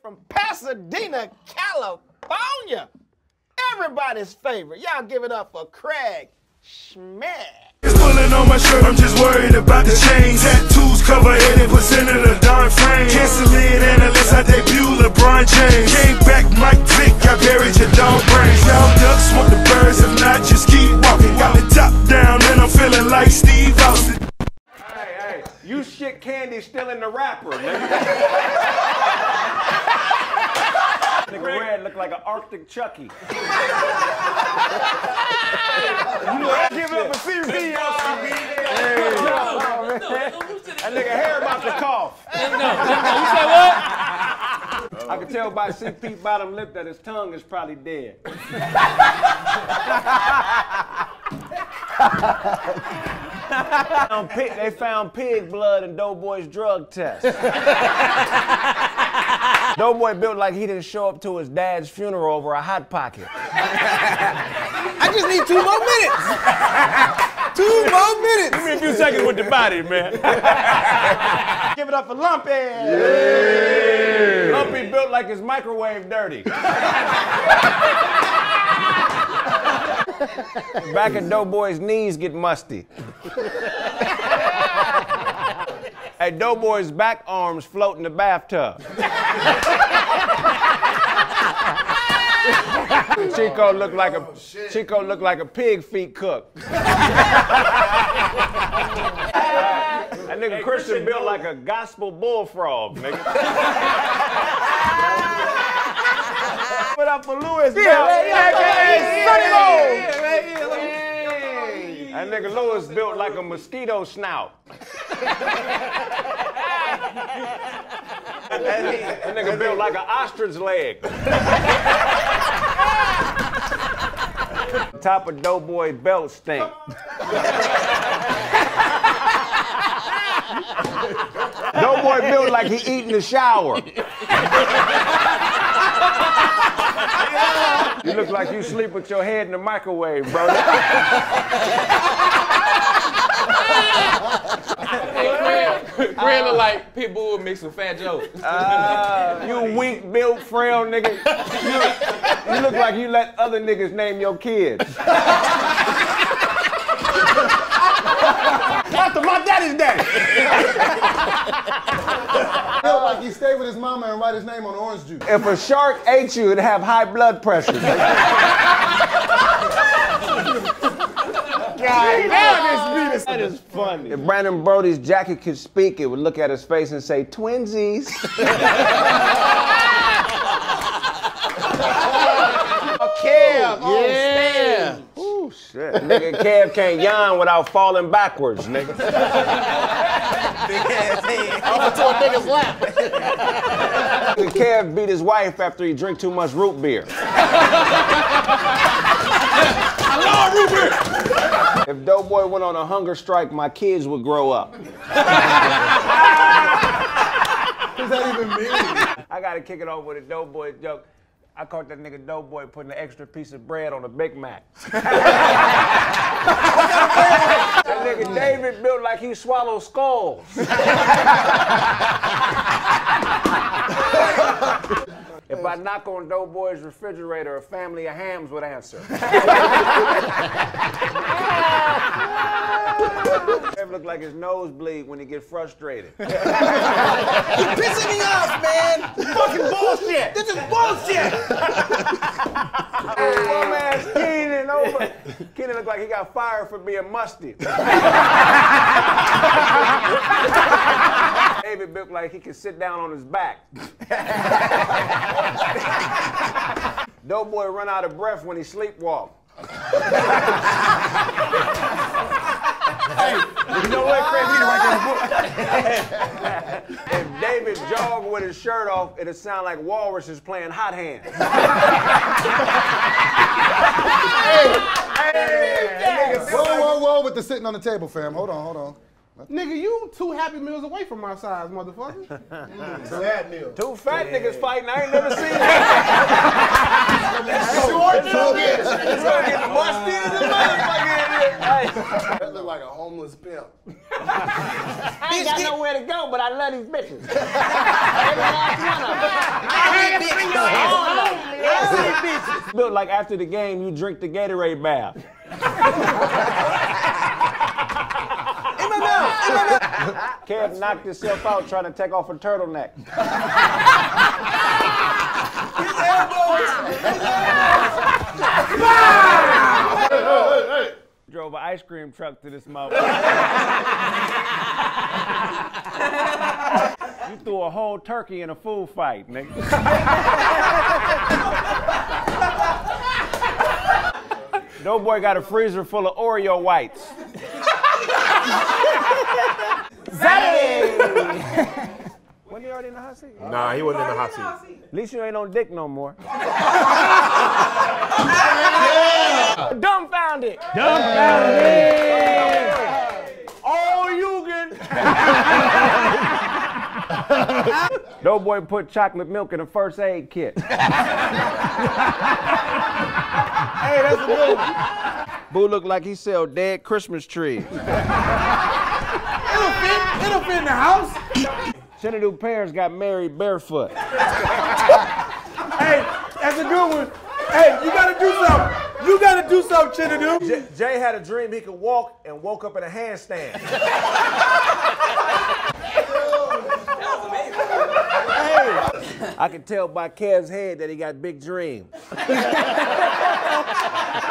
from Pasadena, California. Everybody's favorite. Y'all give it up for Kraig Smith. It's pulling on my shirt, I'm just worried about the change. Tattoos cover 80% of the darn frame. Canceling analysts, I debut LeBron James. Came back, Mike Vick, I buried your dog brains. Y'all ducks, smoke the birds, if not, just keep walking. Got the top down, and I'm feeling like Steve Austin. Hey, hey, you shit candy still in the wrapper, nigga. nigga Red look like an Arctic Chucky. You give it up for CB, y'all. That nigga hair about to cough. No, no, you said what? I can tell by CP bottom lip that his tongue is probably dead. Found pig- they found pig blood in Doughboy's drug test. Doughboy built like he didn't show up to his dad's funeral over a hot pocket. I just need two more minutes. two more minutes. Give me a few seconds with the body, man. Give it up for Lumpy. Lumpy built like his microwave dirty. Back of Doughboy's knees get musty. hey, Doughboy's back arms float in the bathtub. Chico looked like a Chico looked like a pig feet cook. That nigga Christian built like a gospel bullfrog, nigga. Put up for Lewis, Yeah, Belt, yeah, aka yeah, Sonny yeah, Lowe. That nigga Lewis built like a mosquito snout. that nigga built like an ostrich leg. Top of Doughboy belt stink. Doughboy built like he eat in the shower. You look like you sleep with your head in the microwave, bro. Craig look like Pitbull mixed with Fat Joe. Uh, you weak built frail nigga. You, you look like you let other niggas name your kids. After my daddy's daddy. Felt like he stayed with his mama and write his name on orange juice. If a shark ate you, it'd have high blood pressure. God, That is funny. If Brandon Brody's jacket could speak, it would look at his face and say, twinsies. Kev, on Yeah. Stage. Ooh, shit. Nigga, Kev can't yawn without falling backwards, nigga. Big ass Off to a nigga's lap. Kev beat his wife after he drank too much root beer. If Doughboy went on a hunger strike, my kids would grow up. What does that even mean? I gotta kick it off with a Doughboy joke. I caught that nigga Doughboy putting an extra piece of bread on a Big Mac. that nigga David built like he swallowed skulls. If I knock on Doughboy's refrigerator, a family of hams would answer. Kev look like his nose bleed when he get frustrated. You pissing me off, man. Fucking bullshit. This is bullshit. Bum ass Keenan over. Keenan look like he got fired for being musty. David looked like he could sit down on his back. Doughboy run out of breath when he sleepwalk. hey, You know what? Craig Heater right there in the book. If David jogged with his shirt off, it'd sound like Walrus is playing hot hands. Whoa, whoa, whoa with the sitting on the table, fam. Hold on, hold on. Nigga, you two happy meals away from my size, motherfucker. Sad meal. Two fat niggas fighting, I ain't never seen that. Short dude. It's gonna get musty as a motherfucker in here. That look like a homeless pimp. I ain't got nowhere to go, but I love these bitches. Every last one of them. I hate bitches. I hate bitches. Look, like after the game, you drink the Gatorade bath. Kev knocked himself out trying to take off a turtleneck. Drove an ice cream truck to this motherfucker. you threw a whole turkey in a food fight, nigga. Doughboy got a freezer full of Oreo whites. Wasn't he already in the hot seat? Nah, he wasn't in the hot seat. At least you ain't on dick no more. Dumbfounded. Dumbfounded. Oh, you can. Doughboy put chocolate milk in a first aid kit. hey, that's a good one. Boo looked like he sell dead Christmas trees. It'll fit. It'll fit in the house. Xanadu parents got married barefoot. Hey, that's a good one. Hey, you gotta do something. You gotta do something, Chinadu. J- Jay had a dream he could walk and woke up in a handstand. hey, I can tell by Kev's head that he got big dreams.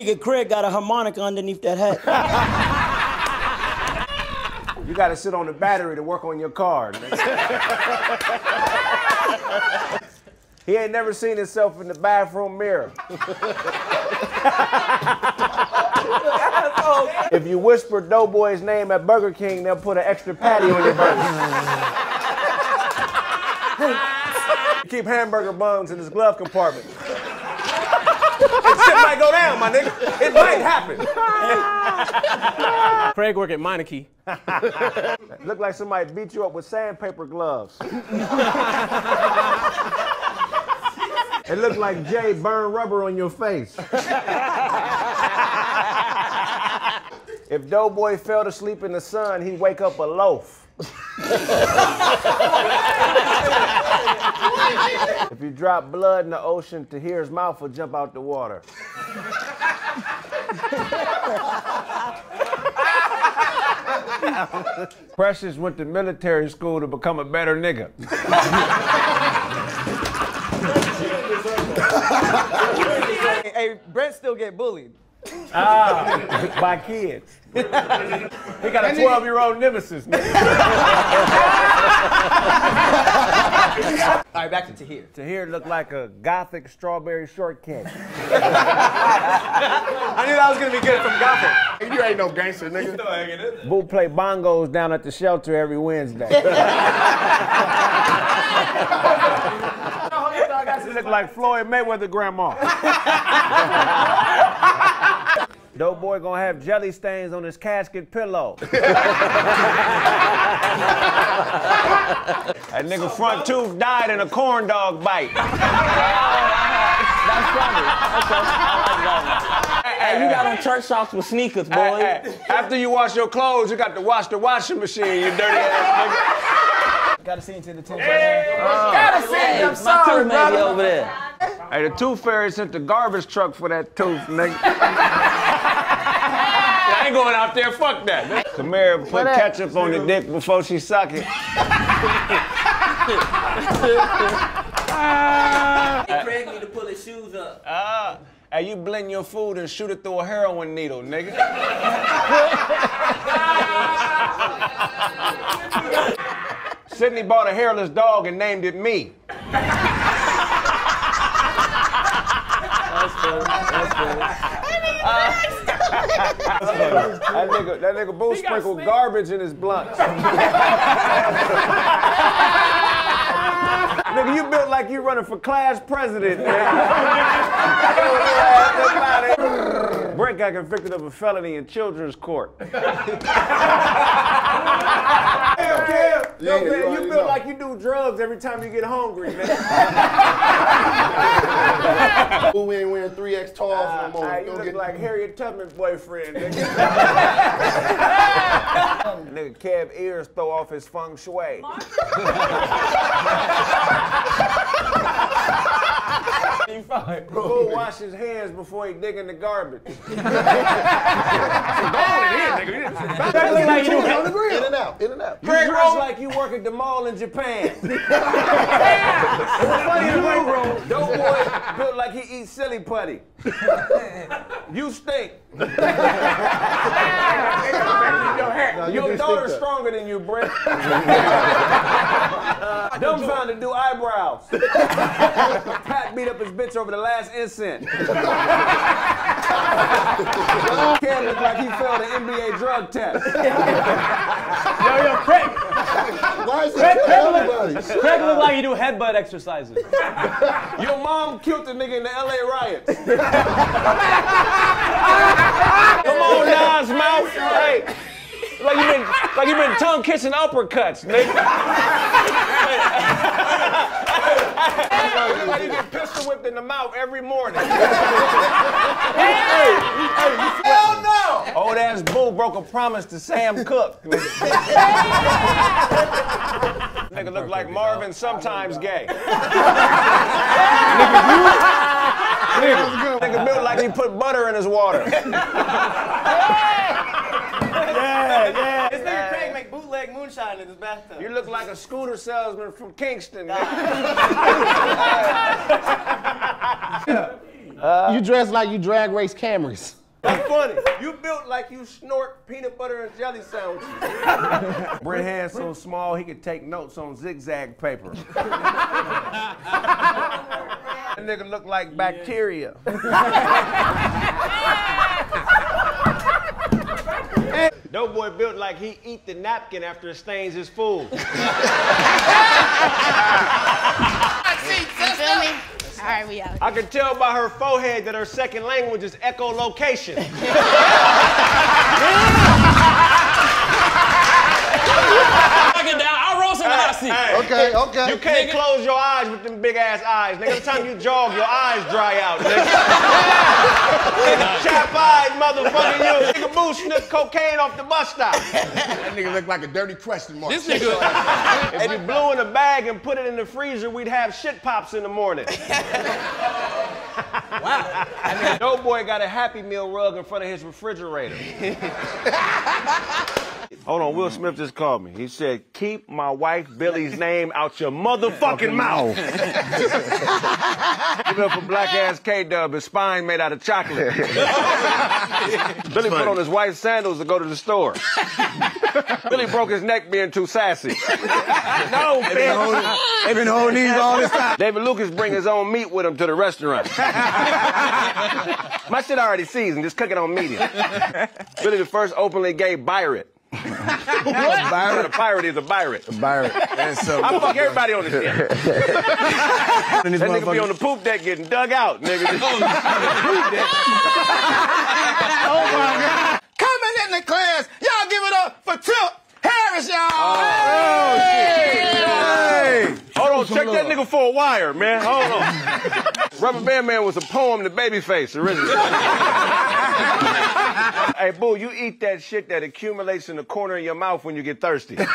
Nigga Craig got a harmonica underneath that hat. You got to sit on the battery to work on your car. he ain't never seen himself in the bathroom mirror. if you whisper Doughboy's name at Burger King, they'll put an extra patty on your burger. Keep hamburger buns in his glove compartment. And shit might go down, my nigga. It might happen. Craig work at Meineke. Look like somebody beat you up with sandpaper gloves. it looked like Jay burned rubber on your face. if Doughboy fell asleep in the sun, he'd wake up a loaf. If you drop blood in the ocean, Tahir's mouth will jump out the water. Precious went to military school to become a better nigga. Hey, Brent still get bullied. Ah, by kids. he got a 12 year old nemesis. nigga. All right, back to Tahir. Tahir looked like a gothic strawberry shortcake. I knew that was gonna be good from Gothic. You ain't no gangster, nigga. Boo play bongos down at the shelter every Wednesday. He looked like Floyd Mayweather grandma. Doughboy gonna have jelly stains on his casket pillow. that nigga front tooth died in a corn dog bite. That's funny. Hey, you got on church socks with sneakers, boy. Hey, hey, after you wash your clothes, you got to wash the washing machine, you dirty ass nigga. Gotta see into the tent right now. Gotta say, I'm My sorry, tooth may be over there. Hey, the tooth fairy sent the garbage truck for that tooth, nigga. I ain't going out there, fuck that. Samara put that? ketchup on the dick before she suck it. Craig need to pull his shoes up. Ah, hey, you blend your food and shoot it through a heroin needle, nigga. Sydney bought a hairless dog and named it me. That nigga, that nigga Boo sprinkled garbage in his blunts. nigga, you built like you running for class president, man. Brent got convicted of a felony in children's court. Yo, man, you feel like you do drugs every time you get hungry, man. Who ain't wearing 3X talls no more? Ah, you Don't look get- like Harriet Tubman's boyfriend, nigga. nigga, Kev ears throw off his feng shui. You fine. Bull wash his hands before he dig in the garbage. That look like you On the grill. In and out, in and out. You dress like you work at the mall in Japan. Dope boy built like he eats silly putty. you stink. Your daughter's stronger than you, Brent. Dumbfounded do eyebrows. Pat beat up his bitch over the last incense. Ken looked like he failed an NBA drug test. Yo, yo, Craig. Why is Craig, Craig, look, Craig look like you do headbutt exercises. Your mom killed the nigga in the LA riots. Come on, Nas mouth. Hey, like you been like you been tongue kissing uppercuts, nigga. Like you get pistol whipped in the mouth every morning. Hell no! Old ass bull broke a promise to Sam Cooke. Nigga look like Marvin, sometimes gay. Nigga built like he put butter in his water. This nigga Craig make bootleg moonshine in his bathtub. You look like a scooter salesman from Kingston. Uh, you dress like you drag race Camrys. That's funny. You built like you snort peanut butter and jelly sandwiches. Brent hands so small he could take notes on zigzag paper. that nigga look like bacteria. Dope boy built like he eat the napkin after it stains his food. You feel me? All right, we out. I can tell by her forehead that her second language is echolocation. Knock it down. I'll roll some in my seat. Okay, okay. You can't close your eyes with them big ass eyes. Nigga, every time you jog, your eyes dry out, nigga. nigga, chap eyes, motherfucker, you. Nigga, boo sniff cocaine off the bus stop. That nigga look like a dirty question mark. This nigga. If you blew in a bag and put it in the freezer, we'd have shit pops in the morning. wow. Dope boy got a Happy Meal rug in front of his refrigerator. Hold on, Will Smith just called me. He said, keep my wife Billy's name out your motherfucking mouth. Give it up for black ass K Dub, his spine made out of chocolate. Billy put on his white sandals to go to the store. Billy broke his neck being too sassy. no. They've been holding these all this time. David Lucas bring his own meat with him to the restaurant. My shit already seasoned, just cook it on medium. Billy the first openly gay pirate. What? Byron? A pirate is a pirate. Byron. That's so I fuck everybody on the shit. that nigga be on the poop deck getting dug out, nigga. Oh my God. Coming in the class, y'all give it up for Tip Harris, y'all. Oh, shit. Hold on, check that nigga for a wire, man. Hold on. Rubber Band Man was a poem to Babyface originally. hey, boo, you eat that shit that accumulates in the corner of your mouth when you get thirsty. Don't boy,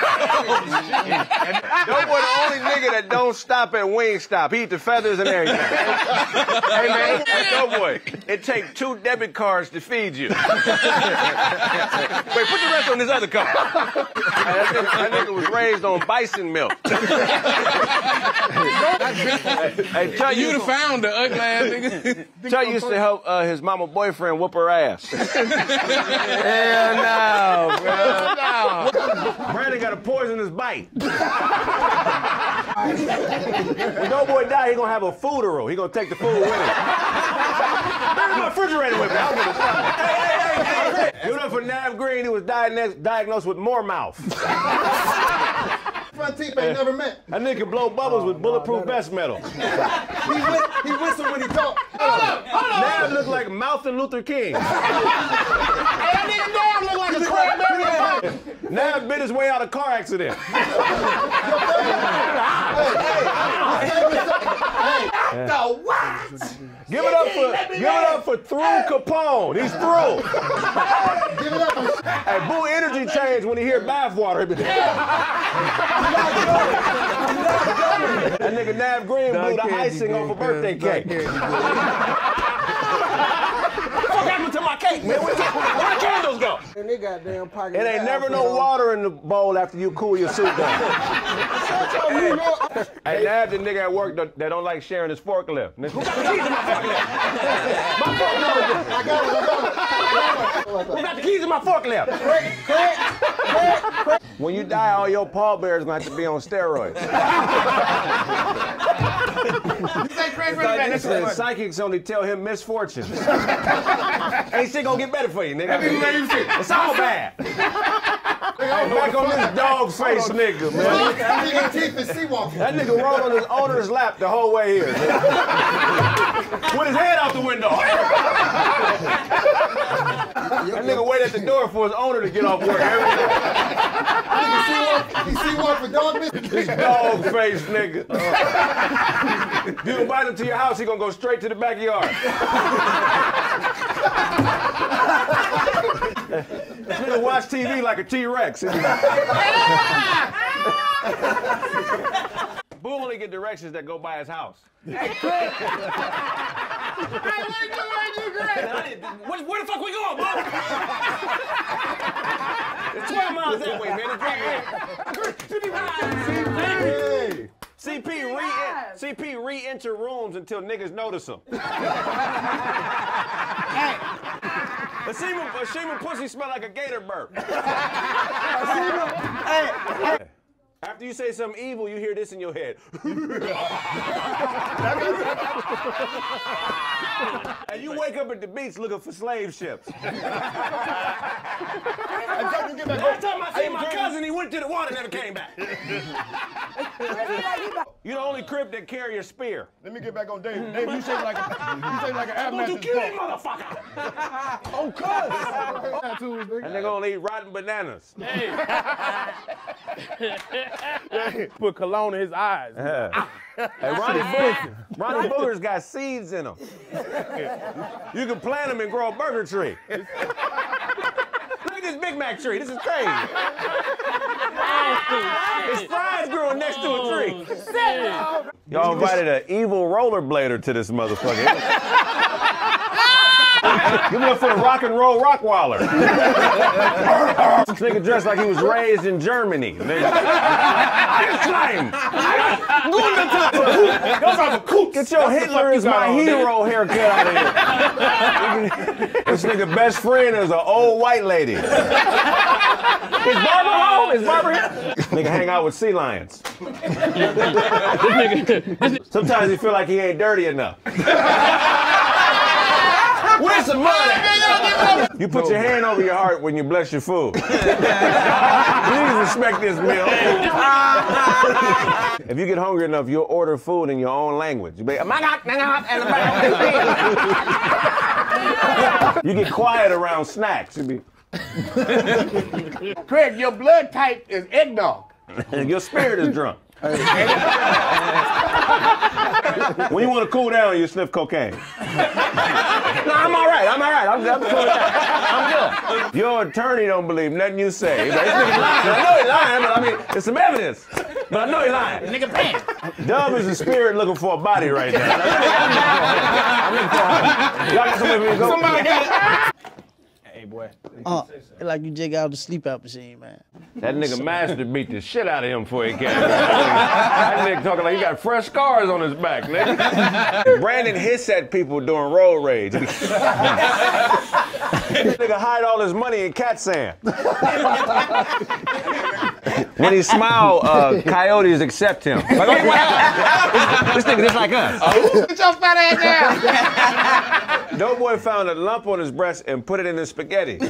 the only nigga that don't stop at Wingstop. He eat the feathers and everything. hey, man, hey, boy, it take two debit cards to feed you. Wait, put the rest on this other card. Hey, that, nigga, that nigga was raised on bison milk. hey, tell You the founder, ugly ass nigga. Tell used to help uh, his mama boyfriend whoop her ass. Hell no, bro. No. Brandon got a poisonous bite. when no boy die, he gonna have a funeral. He gonna take the food with him. Bring my refrigerator with me. I don't give a fuck. Hey, hey, hey, hey, hey. It up for Nav Green. He was diagnosed, diagnosed with more mouth. Front teeth ain't never met. That nigga blow bubbles with oh, bulletproof vest metal. He, whi- he whistled when he talked. Nav look like Mouth and Luther King. Hey, that nigga Nav look like a cranberry. Nav bit his way out of car accident. Hey, the what? Give it up for give it up for Through Capone. He's through. Give it up. Hey, Boo energy change when he hear bathwater. He be- that nigga Nav Green blew the icing off a birthday cake. What happened to my cake, man? Where, where the candles go? And they goddamn pocket. It ain't never no water in the bowl after you cool your soup down. hey, Nav, the nigga at work that, that don't like sharing his forklift. Who got the keys in my forklift? My forklift. I got it. I got it. Who got the keys in my forklift? When you die, all your pallbearers gonna have to be on steroids. You say Craig Redman. Listen, psychics only tell him misfortunes. Ain't shit gonna get better for you, nigga. It's all bad. I'm back on this dog face nigga, man. He teeth and sea walking. That nigga rolled on his owner's lap the whole way here. With his head out the window. that nigga wait at the door for his owner to get off work every day. He see one for dog business. This dog face nigga. you invite him to your house, he gonna go straight to the backyard. this nigga watch TV like a T-Rex. Boo only get directions that go by his house. Where, where the fuck we going, Boo? It's 12 miles that way, man. It's right here. CP re CP re-enter rooms until niggas notice them. Ashima, Ashima pussy smell like a gator burp. After you say something evil, you hear this in your head. and you wake up at the beach looking for slave ships. Last time I seen my cousin, he went to the water and never came back. You're the only crip that carry a spear. Let me get back on Dave. Dave, you say like a, you say like an Don't you Abmaster kill me, sport. motherfucker! Oh, cuz. And nigga. they gonna eat rotten bananas. Put cologne in his eyes. Yeah. Hey, Ronnie, Booger, Ronnie Booger's got seeds in them. You can plant them and grow a burger tree. Look at this Big Mac tree. This is crazy. His fries growing next to a oh, tree. Y'all invited an evil rollerblader to this motherfucker. Give me up for the rock and roll rockwaller. this nigga dressed like he was raised in Germany. Nigga. Slime. Get your Hitler is my hero haircut out of here. this nigga best friend is an old white lady. Is Barbara home? Is Barbara here? nigga hang out with sea lions. Sometimes he feel like he ain't dirty enough. Where's some money? You put your hand over your heart when you bless your food. Please respect this meal. if you get hungry enough, you'll order food in your own language. You be, you get quiet around snacks. You be, Craig, your blood type is eggnog. your spirit is drunk. when you want to cool down, you sniff cocaine. no, I'm all right. I'm all right. I'm, I'm, cool down. I'm good. Your attorney don't believe nothing you say. He's like, lying. I know he's lying, but I mean, there's some evidence. But I know he's lying. Nigga pants. Dub is a spirit looking for a body right now. I'm looking for a- Y'all got somewhere for me to go? Somebody got Hey, boy. Uh, like you jig out the sleep out machine, man. That nigga Master beat the shit out of him before he came. that nigga talking like he got fresh scars on his back, nigga. Brandon hiss at people during road rage. nigga hide all his money in cat sand. when he smile, uh, coyotes accept him. Like, oh, wow. this, this nigga just like us. Get your fat ass down. Doughboy found a lump on his breast and put it in his spaghetti.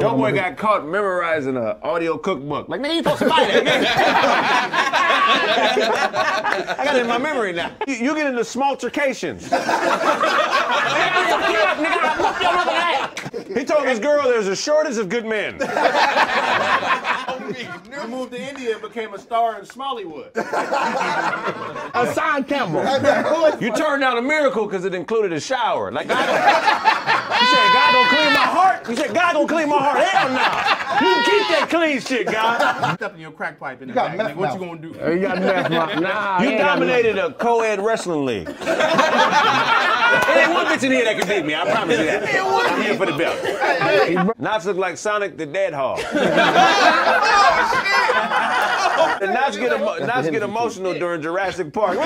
Doughboy got caught memorizing an audio cookbook. Like, nigga, you supposed to buy that. I got it in my memory now. You, you get into smaltercations. he told his girl there's a shortage of good men. He moved to India and became a star in Smollywood. John Campbell. You turned out a miracle because it included a shower. Like God, you said God gonna clean my heart. You said God gonna clean my heart. Hell no. You keep that clean shit, God. Step in your crack pipe in the back, meth. What mouth. you gonna do? You got meth, mouth. Nah, You dominated a co-ed wrestling league. There ain't one bitch in here that can beat me. I promise you that. I'm here for the belt. Knots look like Sonic the Dead Hog. And Knots get, emo- Knots get emotional during Jurassic Park.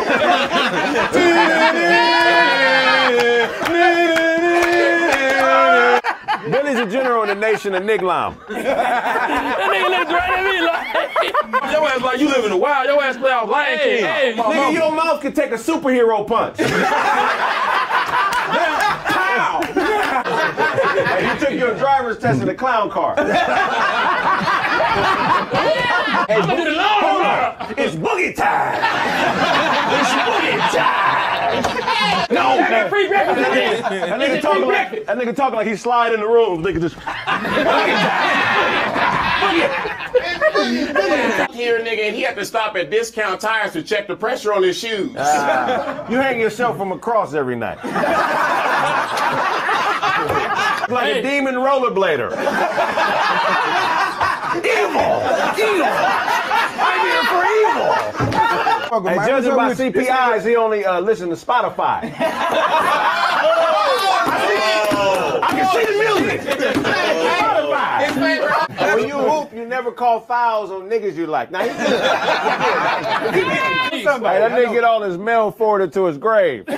Billy's a general in the nation of Niglam. That nigga looked right at me like. Your ass like you live in the wild. Your ass play out Lion King. Hey, My Nigga, mama. your mouth can take a superhero punch. hey, your driver's test in a clown car. hey, Look at the lawn. hold on. It's boogie time. It's boogie time. No, That free breakfast again. that nigga talking like that nigga talking like he slide in the room. Nigga just Here, nigga, and he had to stop at discount tires to check the pressure on his shoes. Ah. you hang yourself from a cross every night. like a demon rollerblader. evil, evil. I'm here for evil. Hey, judging by CPIs, he only uh, listen to Spotify. I can see the music. Spotify. And when you hoop, you never call fouls on niggas you like. Now he Hey, that nigga get all his mail forwarded to his grave.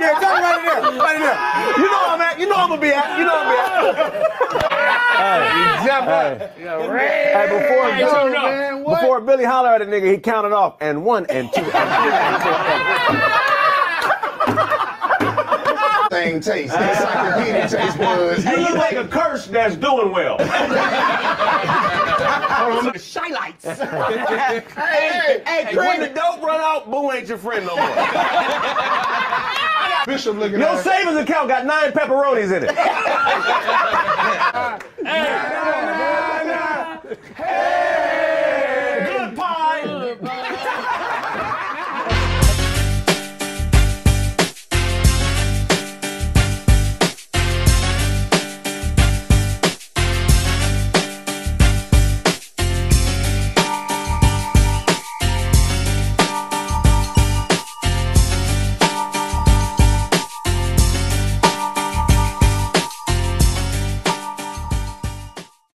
Yeah, tell me right there. You know I'm at. You know I'm gonna be at. You know I'm gonna be at. hey, hey, before Hey, turn it up. Man, what? before Billy holler at a nigga, he counted off and one and two and three and four. Same taste. Encyclopedia taste buds. Hey, you like a curse that's doing well. hey, hey, when the dope run out, Boo ain't your friend no more. Bishop looking Your savings account got nine pepperonis in it. hey. Hey.